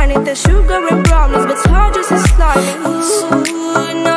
honey, the sugar and problems, but it's hard just as slimy. Ooh, no.